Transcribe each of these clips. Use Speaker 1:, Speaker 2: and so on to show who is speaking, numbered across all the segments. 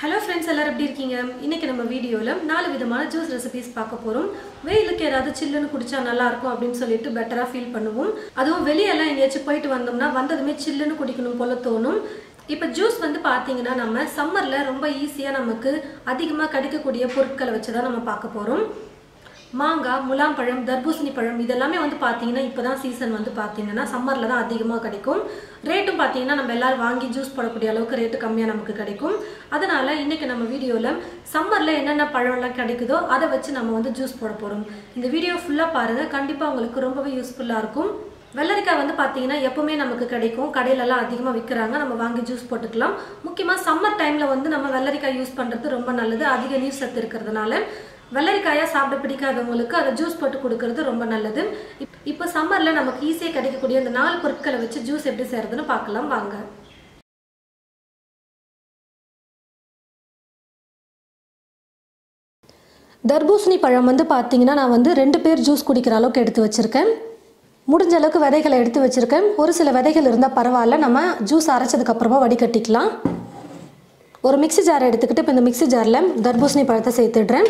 Speaker 1: Hello friends எல்லாரும் எப்படி இருக்கீங்க? இன்னைக்கு நம்ம வீடியோவில் நாலு விதமான ஜூஸ் ரெசிபிஸ் பார்க்க போகிறோம் வெயிலுக்கு ஏதாவது சில்லுன்னு குடிச்சா நல்லா இருக்கும் அப்படின்னு சொல்லிட்டு பெட்டராக ஃபீல் பண்ணுவோம். அதுவும் வெளியெல்லாம் எங்கேயாச்சும் போயிட்டு வந்தோம்னா வந்ததுமே சில்லுன்னு குடிக்கணும் போல தோணும். இப்போ ஜூஸ் வந்து பார்த்தீங்கன்னா நம்ம சம்மரில் ரொம்ப ஈஸியாக நமக்கு அதிகமாக கிடைக்கக்கூடிய பொருட்களை வச்சு தான் நம்ம பார்க்க போகிறோம் மாங்காய் முலாம்பழம் தர்பூசணி பழம் இதெல்லாமே வந்து பார்த்தீங்கன்னா இப்போ தான் சீசன் வந்து பார்த்தீங்கன்னா சம்மரில் தான் அதிகமாக கிடைக்கும். ரேட்டும் பார்த்தீங்கன்னா நம்ம எல்லோரும் வாங்கி ஜூஸ் போடக்கூடிய அளவுக்கு ரேட்டு கம்மியாக நமக்கு கிடைக்கும். அதனால் இன்றைக்கி நம்ம வீடியோவில் சம்மரில் என்னென்ன பழம்லாம் கிடைக்குதோ அதை வச்சு நம்ம வந்து ஜூஸ் போட போகிறோம் இந்த வீடியோ ஃபுல்லாக பாருங்கள் கண்டிப்பாக உங்களுக்கு ரொம்பவே யூஸ்ஃபுல்லாக இருக்கும். வெள்ளரிக்காய் வந்து பார்த்தீங்கன்னா எப்போவுமே நமக்கு கிடைக்கும். கடையிலலாம் அதிகமாக விற்கிறாங்க நம்ம வாங்கி ஜூஸ் போட்டுக்கலாம். முக்கியமாக சம்மர் டைமில் வந்து நம்ம வெள்ளரிக்காய் யூஸ் பண்ணுறது ரொம்ப நல்லது. அதிக நீர் சத்து இருக்கிறதுனால வெள்ளரிக்காயாக சாப்பிட பிடிக்காதவங்களுக்கு அதை ஜூஸ் போட்டு கொடுக்கறது ரொம்ப நல்லது. இப்- இப்போ சம்மரில் நமக்கு ஈஸியாக கிடைக்கக்கூடிய இந்த நாலு பொருட்களை வச்சு ஜூஸ் எப்படி செய்யறதுன்னு பார்க்கலாம் வாங்க. தர்பூசணி பழம் வந்து பார்த்தீங்கன்னா நான் வந்து ரெண்டு பேர் ஜூஸ் குடிக்கிற அளவுக்கு எடுத்து வச்சுருக்கேன். முடிஞ்ச அளவுக்கு விதைகளை எடுத்து வச்சுருக்கேன். ஒரு சில விதைகள் இருந்தால் பரவாயில்ல நம்ம ஜூஸ் அரைச்சதுக்கப்புறமா வடிகட்டிக்கலாம். ஒரு மிக்ஸி ஜார் எடுத்துக்கிட்டு இப்போ இந்த மிக்ஸி ஜாரில் தர்பூசணி பழத்தை சேர்த்துடுறேன்.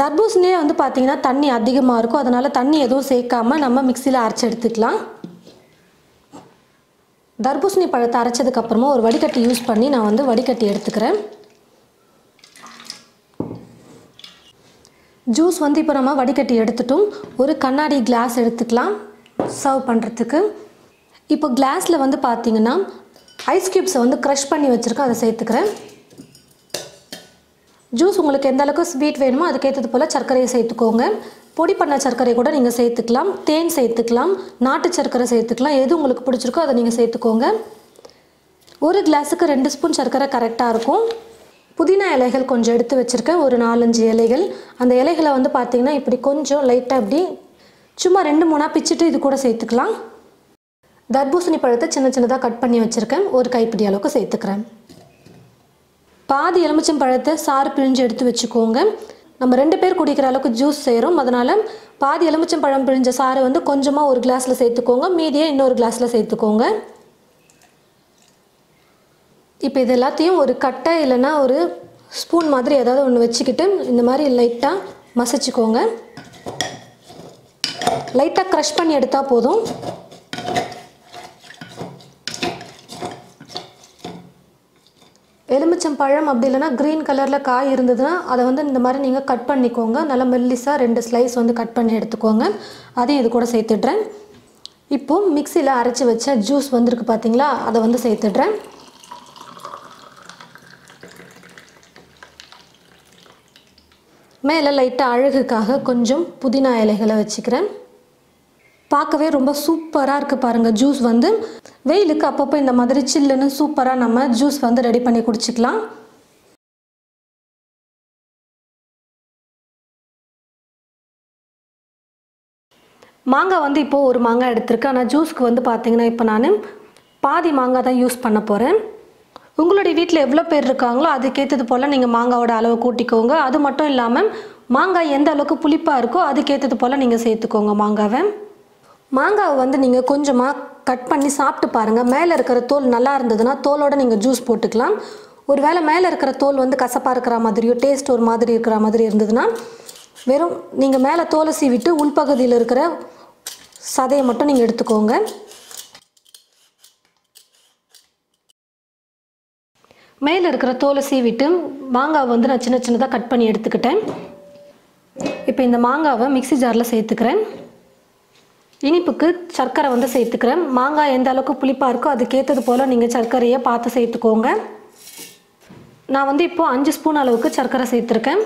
Speaker 1: தர்பூசணியே வந்து பார்த்தீங்கன்னா தண்ணி அதிகமாக இருக்கும். அதனால் தண்ணி எதுவும் சேர்க்காமல் நம்ம மிக்சியில் அரைச்சி எடுத்துக்கலாம். தர்பூசணி பழத்தை அரைச்சதுக்கப்புறமா ஒரு வடிகட்டி யூஸ் பண்ணி நான் வந்து வடிகட்டி எடுத்துக்கிறேன். ஜூஸ் வந்து இப்போ நம்ம வடிகட்டி எடுத்துட்டோம். ஒரு கண்ணாடி கிளாஸ் எடுத்துக்கலாம். சர்வ் பண்ணுறதுக்கு இப்போ கிளாஸில் வந்து பார்த்திங்கன்னா ஐஸ் க்யூப்ஸை வந்து க்ரஷ் பண்ணி வச்சுருக்கேன். அதை சேர்த்துக்கிறேன். ஜூஸ் உங்களுக்கு எந்த அளவுக்கு ஸ்வீட் வேணுமோ அதுக்கேற்றது போல் சர்க்கரையை சேர்த்துக்கோங்க. பொடி பண்ண சர்க்கரை கூட நீங்கள் சேர்த்துக்கலாம். தேன் சேர்த்துக்கலாம். நாட்டு சர்க்கரை சேர்த்துக்கலாம். எது உங்களுக்கு பிடிச்சிருக்கோ அதை நீங்கள் சேர்த்துக்கோங்க. ஒரு கிளாஸுக்கு ரெண்டு ஸ்பூன் சர்க்கரை கரெக்டாக இருக்கும். புதினா இலைகள் கொஞ்சம் எடுத்து வச்சுருக்கேன். ஒரு நாலஞ்சு இலைகள். அந்த இலைகளை வந்து பார்த்தீங்கன்னா இப்படி கொஞ்சம் லைட்டாக இப்படி சும்மா ரெண்டு மூணாக பிச்சுட்டு இது கூட சேர்த்துக்கலாம். தர்பூசணி பழத்தை சின்ன சின்னதாக கட் பண்ணி வச்சுருக்கேன். ஒரு கைப்பிடி அளவுக்கு சேர்த்துக்கிறேன். பாதி எலுமிச்சம் பழத்தை சாறு பிழிஞ்சு எடுத்து வச்சுக்கோங்க. நம்ம ரெண்டு பேர் குடிக்கிற அளவுக்கு ஜூஸ் செய்கிறோம் அதனால் பாதி எலுமிச்சம் பழம் பிழிஞ்ச சாறை வந்து கொஞ்சமாக ஒரு கிளாஸில் சேர்த்துக்கோங்க. மீதியை இன்னொரு கிளாஸில் சேர்த்துக்கோங்க. இப்போ இது எல்லாத்தையும் ஒரு கட்டை இல்லைன்னா ஒரு ஸ்பூன் மாதிரி ஏதாவது ஒன்று வச்சுக்கிட்டு இந்த மாதிரி லைட்டாக மசிச்சுக்கோங்க. லைட்டாக க்ரஷ் பண்ணி எடுத்தால் போதும். எலுமிச்சம் பழம் அப்படி இல்லைன்னா க்ரீன் கலரில் காய் இருந்ததுன்னா அதை வந்து இந்த மாதிரி நீங்கள் கட் பண்ணிக்கோங்க. நல்லா மெல்லிஸாக ரெண்டு ஸ்லைஸ் வந்து கட் பண்ணி எடுத்துக்கோங்க. அதையும் இது கூட சேர்த்துடுறேன். இப்போது மிக்சியில் அரைச்சி வச்ச ஜூஸ் வந்திருக்கு பார்த்தீங்களா அதை வந்து சேர்த்துடுறேன். மேலே லைட்டாக அழகுக்காக கொஞ்சம் புதினா இலைகளை வச்சுக்கிறேன். பார்க்கவே ரொம்ப சூப்பராக இருக்குது பாருங்கள் ஜூஸ் வந்து. வெயிலுக்கு அப்பப்போ இந்த மாதிரி சில்லுன்னு சூப்பராக நம்ம ஜூஸ் வந்து ரெடி பண்ணி குடிச்சிக்கலாம். மாங்காய் வந்து இப்போது ஒரு மாங்காய் எடுத்திருக்கேன். ஆனால் ஜூஸ்க்கு வந்து பார்த்தீங்கன்னா இப்போ நான் பாதி மாங்காய் தான் யூஸ் பண்ண போகிறேன் உங்களுடைய வீட்டில் எவ்வளோ பேர் இருக்காங்களோ அதுக்கேற்றது போல் நீங்கள் மாங்காவோட அளவை கூட்டிக்கோங்க. அது மட்டும் இல்லாமல் மாங்காய் எந்த அளவுக்கு புளிப்பாக இருக்கோ அதுக்கேற்றது போல் நீங்கள் சேர்த்துக்கோங்க மாங்காவை. மாங்காவை வந்து நீங்கள் கொஞ்சமாக கட் பண்ணி சாப்பிட்டு பாருங்கள் மேலே இருக்கிற தோல் நல்லா இருந்ததுன்னா தோலோட நீங்கள் ஜூஸ் போட்டுக்கலாம். ஒரு வேளை மேலே இருக்கிற தோல் வந்து கசப்பாக இருக்கிற மாதிரியோ டேஸ்ட் ஒரு மாதிரி இருக்கிற மாதிரி இருந்ததுன்னா வெறும் நீங்கள் மேலே தோலை சீவிட்டு உள்பகுதியில் இருக்கிற சதையை மட்டும் நீங்கள் எடுத்துக்கோங்க. மேலே இருக்கிற தோலை சீவிட்டு மாங்காவை வந்து நான் சின்ன சின்னதாக கட் பண்ணி எடுத்துக்கிட்டேன். இப்போ இந்த மாங்காவை மிக்சி ஜாரில் சேர்த்துக்கிறேன். இனிப்புக்கு சர்க்கரை வந்து சேர்த்துக்கிறேன். மாங்காய் எந்த அளவுக்கு புளிப்பாக இருக்கோ அதுக்கேற்றது போல் நீங்கள் சர்க்கரையை பார்த்து சேர்த்துக்கோங்க. நான் வந்து இப்போது அஞ்சு ஸ்பூன் அளவுக்கு சர்க்கரை சேர்த்துருக்கேன்.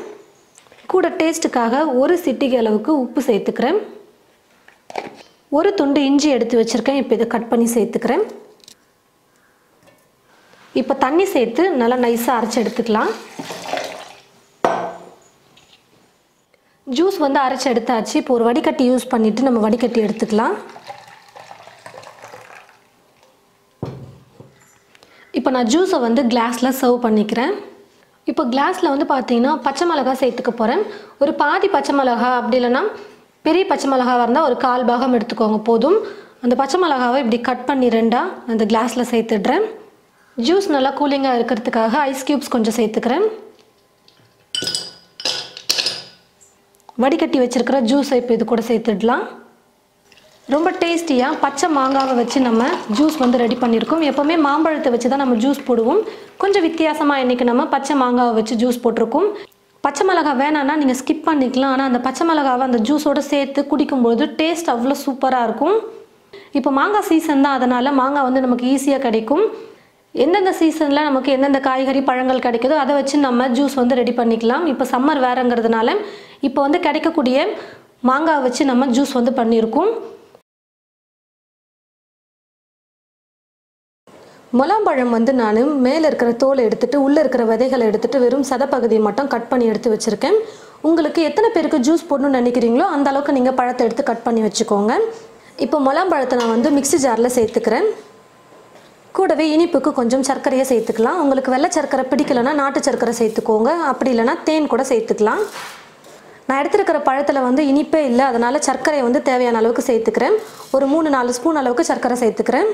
Speaker 1: கூட டேஸ்ட்டுக்காக ஒரு சிட்டிகை அளவுக்கு உப்பு சேர்த்துக்கிறேன். ஒரு துண்டு இஞ்சி எடுத்து வச்சுருக்கேன். இப்போ இதை கட் பண்ணி சேர்த்துக்கிறேன். இப்போ தண்ணி சேர்த்து நல்லா நைஸாக அரைச்சி எடுத்துக்கலாம். ஜூஸ் வந்து அரைச்சி எடுத்தாச்சு. இப்போ ஒரு வடிகட்டி யூஸ் பண்ணிவிட்டு நம்ம வடிகட்டி எடுத்துக்கலாம். இப்போ நான் ஜூஸை வந்து கிளாஸில் சர்வ் பண்ணிக்கிறேன். இப்போ கிளாஸில் வந்து பார்த்தீங்கன்னா பச்சை மிளகா சேர்த்துக்க போகிறேன் ஒரு பாதி பச்சை மிளகா அப்படி இல்லைன்னா பெரிய பச்சை மிளகாவாக இருந்தால் ஒரு கால் பாகம் எடுத்துக்கோங்க போதும். அந்த பச்சை மிளகாவை இப்படி கட் பண்ணி ரெண்டாக அந்த கிளாஸில் சேர்த்துடுறேன். ஜூஸ் நல்லா கூலிங்காக இருக்கிறதுக்காக ஐஸ் க்யூப்ஸ் கொஞ்சம் சேர்த்துக்கிறேன். வடிகட்டி வச்சுருக்கிற ஜூஸை இப்போ இது கூட சேர்த்துடலாம். ரொம்ப டேஸ்டியாக பச்சை மாங்காவை வச்சு நம்ம ஜூஸ் வந்து ரெடி பண்ணியிருக்கோம். எப்போவுமே மாம்பழத்தை வச்சு தான் நம்ம ஜூஸ் போடுவோம். கொஞ்சம் வித்தியாசமாக இன்றைக்கி நம்ம பச்சை மாங்காவை வச்சு ஜூஸ் போட்டிருக்கோம். பச்சை மிளகா வேணான்னா நீங்கள் ஸ்கிப் பண்ணிக்கலாம். ஆனால் அந்த பச்சை மிளகாவை அந்த ஜூஸோடு சேர்த்து குடிக்கும்போது டேஸ்ட் அவ்வளோ சூப்பராக இருக்கும். இப்போ மாங்காய் சீசன் தான். அதனால் மாங்காய் வந்து நமக்கு ஈஸியாக கிடைக்கும். எந்தெந்த சீசனில் நமக்கு எந்தெந்த காய்கறி பழங்கள் கிடைக்குதோ அதை வச்சு நம்ம ஜூஸ் வந்து ரெடி பண்ணிக்கலாம். இப்போ சம்மர் வேறுங்கிறதுனால இப்போ வந்து கிடைக்கக்கூடிய மாங்காய் வச்சு நம்ம ஜூஸ் வந்து பண்ணியிருக்கோம். முலாம்பழம் வந்து நான் மேலே இருக்கிற தோலை எடுத்துகிட்டு உள்ளே இருக்கிற விதைகளை எடுத்துகிட்டு வெறும் சதப்பகுதியை மட்டும் கட் பண்ணி எடுத்து வச்சுருக்கேன். உங்களுக்கு எத்தனை பேருக்கு ஜூஸ் போடணும்னு நினைக்கிறீங்களோ அந்த அளவுக்கு நீங்கள் பழத்தை எடுத்து கட் பண்ணி வச்சுக்கோங்க. இப்போ முலாம்பழத்தை நான் வந்து மிக்ஸி ஜாரில் சேர்த்துக்கிறேன். கூடவே இனிப்புக்கு கொஞ்சம் சர்க்கரையை சேர்த்துக்கலாம். உங்களுக்கு வெள்ளை சர்க்கரை பிடிக்கலன்னா நாட்டு சர்க்கரை சேர்த்துக்கோங்க. அப்படி இல்லைன்னா தேன் கூட சேர்த்துக்கலாம். நான் எடுத்துருக்கிற பழத்தில் வந்து இனிப்பே இல்லை அதனால் சர்க்கரையை வந்து தேவையான அளவுக்கு சேர்த்துக்கிறேன். ஒரு மூணு நாலு ஸ்பூன் அளவுக்கு சர்க்கரை சேர்த்துக்கிறேன்.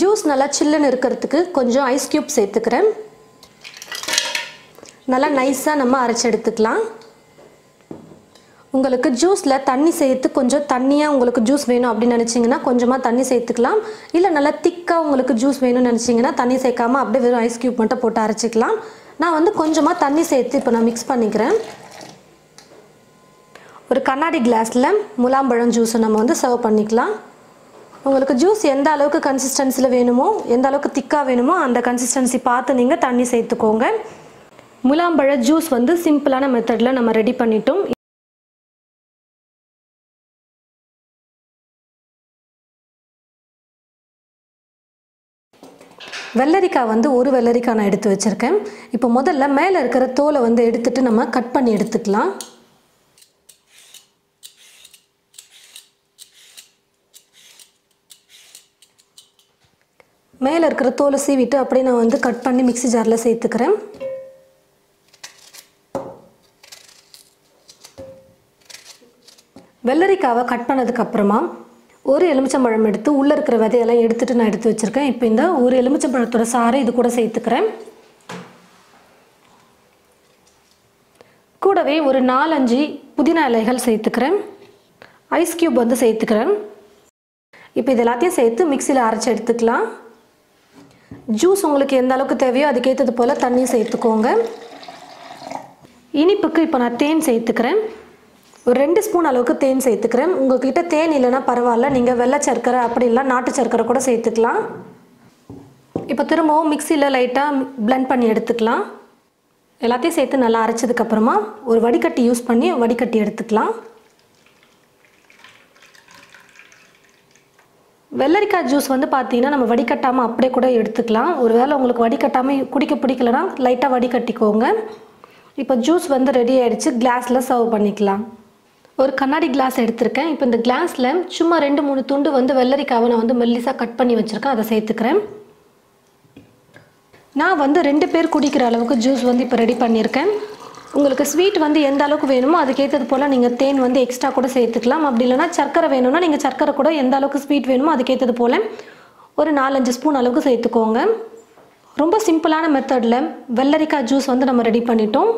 Speaker 1: ஜூஸ் நல்லா சில்லுன்னு இருக்கிறதுக்கு கொஞ்சம் ஐஸ் க்யூப் சேர்த்துக்கிறேன். நல்லா நைஸாக நம்ம அரைச்சி எடுத்துக்கலாம். உங்களுக்கு ஜூஸில் தண்ணி சேர்த்து கொஞ்சம் தண்ணியாக உங்களுக்கு ஜூஸ் வேணும் அப்படின்னு நினச்சிங்கன்னா கொஞ்சமாக தண்ணி சேர்த்துக்கலாம். இல்லை நல்லா திக்காக உங்களுக்கு ஜூஸ் வேணும்னு நினச்சிங்கன்னா தண்ணி சேர்க்காம அப்படியே வெறும் ஐஸ் க்யூப் மட்டும் போட்டு அரைச்சிக்கலாம். நான் வந்து கொஞ்சமாக தண்ணி சேர்த்து இப்போ நான் மிக்ஸ் பண்ணிக்கிறேன். ஒரு கண்ணாடி கிளாஸில் முலாம்பழம் ஜூஸை நம்ம வந்து சர்வ் பண்ணிக்கலாம். உங்களுக்கு ஜூஸ் எந்த அளவுக்கு கன்சிஸ்டன்சியில் வேணுமோ எந்த அளவுக்கு திக்காக வேணுமோ அந்த கன்சிஸ்டன்சி பார்த்து நீங்கள் தண்ணி சேர்த்துக்கோங்க. முலாம்பழ ஜூஸ் வந்து சிம்பிளான மெத்தடில் நம்ம ரெடி பண்ணிட்டோம். வெள்ளரிக்காய் வந்து ஒரு வெள்ளரிக்காய் நான் எடுத்து வச்சுருக்கேன். இப்போ முதல்ல மேலே இருக்கிற தோலை வந்து எடுத்துகிட்டு நம்ம கட் பண்ணி எடுத்துக்கலாம். மேலே இருக்கிற தோலை சீவிட்டு அப்படியே நான் வந்து கட் பண்ணி மிக்சி ஜாரில் சேர்த்துக்கிறேன். வெள்ளரிக்காவை கட் பண்ணதுக்கப்புறமா ஒரு எலுமிச்சம்பழம் எடுத்து உள்ளே இருக்கிற விதையெல்லாம் எடுத்துகிட்டு நான் எடுத்து வச்சுருக்கேன். இப்போ இந்த ஒரு எலுமிச்சம்பழத்தோட சாறை இது கூட சேர்த்துக்கிறேன். கூடவே ஒரு நாலஞ்சு புதினா இலைகள் சேர்த்துக்கிறேன். ஐஸ் க்யூப் வந்து சேர்த்துக்கிறேன். இப்போ இது எல்லாத்தையும் சேர்த்து மிக்சியில் அரைச்சி எடுத்துக்கலாம். ஜூஸ் உங்களுக்கு எந்த அளவுக்கு தேவையோ அதுக்கேற்றது போல் தண்ணி சேர்த்துக்கோங்க. இனிப்புக்கு இப்போ நான் தேன் சேர்த்துக்கிறேன். ஒரு ரெண்டு ஸ்பூன் அளவுக்கு தேன் சேர்த்துக்கிறேன். உங்கள்கிட்ட தேன் இல்லைன்னா பரவாயில்ல. நீங்கள் வெள்ளை சர்க்கரை அப்படி இல்லை நாட்டு சர்க்கரை கூட சேர்த்துக்கலாம். இப்போ திரும்பவும் மிக்சியில் லைட்டாக பிளெண்ட் பண்ணி எடுத்துக்கலாம். எல்லாத்தையும் சேர்த்து நல்லா அரைச்சதுக்கப்புறமா ஒரு வடிகட்டி யூஸ் பண்ணி வடிகட்டி எடுத்துக்கலாம். வெள்ளரிக்காய் ஜூஸ் வந்து பார்த்தீங்கன்னா நம்ம வடிகட்டாமல் அப்படியே கூட எடுத்துக்கலாம். ஒருவேளை உங்களுக்கு வடிகட்டாமல் குடிக்க பிடிக்கலனா லைட்டாக வடிகட்டிக்கோங்க. இப்போ ஜூஸ் வந்து ரெடி ஆகிடுச்சு கிளாஸில் சர்வ் பண்ணிக்கலாம். ஒரு கண்ணாடி கிளாஸ் எடுத்திருக்கேன். இப்போ இந்த கிளாஸில் சும்மா ரெண்டு மூணு துண்டு வந்து வெள்ளரிக்காவை நான் வந்து மெல்லிசாக கட் பண்ணி வச்சுருக்கேன். அதை சேர்த்துக்கிறேன். நான் வந்து ரெண்டு பேர் குடிக்கிற அளவுக்கு ஜூஸ் வந்து இப்போ ரெடி பண்ணியிருக்கேன். உங்களுக்கு ஸ்வீட் வந்து எந்த அளவுக்கு வேணுமோ அதுக்கேற்றது போல் நீங்கள் தேன் வந்து எக்ஸ்ட்ரா கூட சேர்த்துக்கலாம். அப்படி இல்லைனா சர்க்கரை வேணும்னா நீங்கள் சர்க்கரை கூட எந்த அளவுக்கு ஸ்வீட் வேணுமோ அதுக்கேற்றது போல் ஒரு நாலஞ்சு ஸ்பூன் அளவுக்கு சேர்த்துக்கோங்க. ரொம்ப சிம்பிளான மெத்தடில் வெள்ளரிக்காய் ஜூஸ் வந்து நம்ம ரெடி பண்ணிட்டோம்.